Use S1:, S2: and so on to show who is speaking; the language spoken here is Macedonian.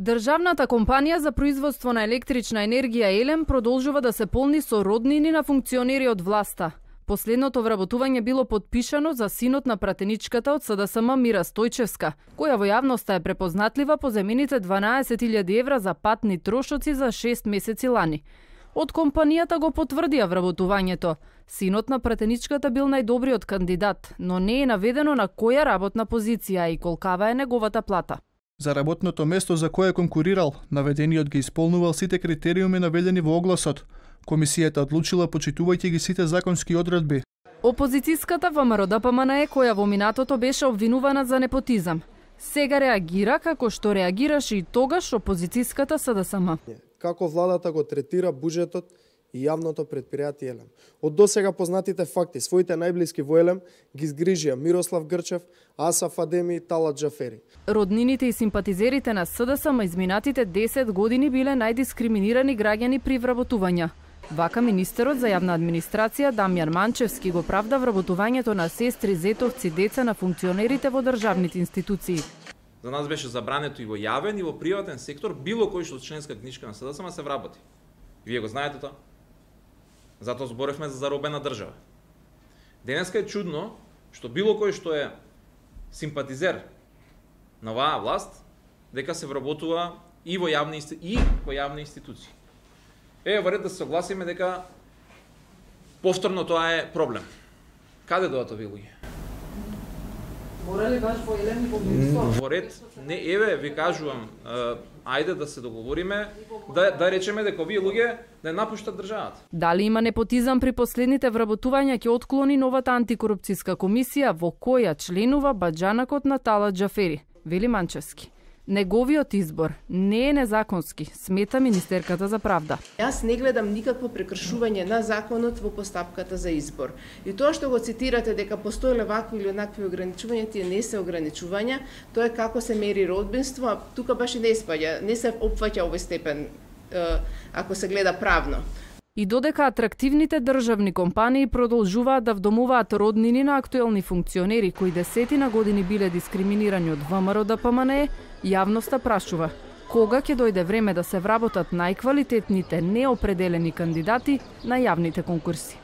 S1: Државната компанија за производство на електрична енергија Елем продолжува да се полни со роднини на функционери од власта. Последното вработување било подпишано за синот на пратеничката од СДСМ Мира Стојчевска, која во јавноста е препознатлива по земените 12.000 евра за патни трошоци за 6 месеци лани. Од компанијата го потврдија вработувањето. Синот на пратеничката бил најдобриот кандидат, но не е наведено на која работна позиција и колкава е неговата плата.
S2: За работното место за кое конкурирал, наведениот ги исполнувал сите критериуми наведени во огласот. Комисијата одлучила почитувајќи ги сите законски одредби.
S1: Опозицијската ВМРО ДПМН која во минатото беше обвинувана за непотизам, сега реагира како што реагираше и тогаш опозицијската СДСМ
S3: како владата го третира буџетот и јавното предпријатие Елем. Од досега познатите факти, своите најблиски во Елем ги згрижија Мирослав Грчев, Асаф Адеми и Талат Джафери.
S1: Роднините и симпатизерите на СДСМ изминатите 10 години биле најдискриминирани граѓани при вработувања. Вака министерот за јавна администрација Дамјан Манчевски го правда вработувањето на сестри, зетовци, деца на функционерите во државните институции.
S4: За нас беше забрането и во јавен и во приватен сектор било кој што членска книжка на СДСМ се вработи. Вие го знаете тоа. Затоа зборевме за заробена држава. Денеска е чудно што било кој што е симпатизер на оваа власт, дека се вработува и во јавни и во јавни институции. Е, во да се согласиме дека повторно тоа е проблем. Каде доаѓа овие луѓе?
S1: Морали баш во Елен и
S4: во Во ред, не, еве, ви кажувам, ајде да се договориме, да, да речеме дека овие луѓе да напуштат државата.
S1: Дали има непотизам при последните вработувања ќе отклони новата антикорупцијска комисија во која членува баџанакот на Тала Џафери, Вели Манчевски. Неговиот избор не е незаконски, смета Министерката за правда.
S5: Јас не гледам никакво прекршување на законот во постапката за избор. И тоа што го цитирате дека постоеле вакви или онакви ограничувања, тие не се ограничувања, тоа е како се мери родбинство, а тука баш и не спаѓа, не се опфаќа овој степен ако се гледа правно.
S1: И додека атрактивните државни компании продолжуваат да вдомуваат роднини на актуелни функционери кои десетина години биле дискриминирани од ВМРО да ДПМН, јавноста прашува кога ќе дојде време да се вработат најквалитетните неопределени кандидати на јавните конкурси.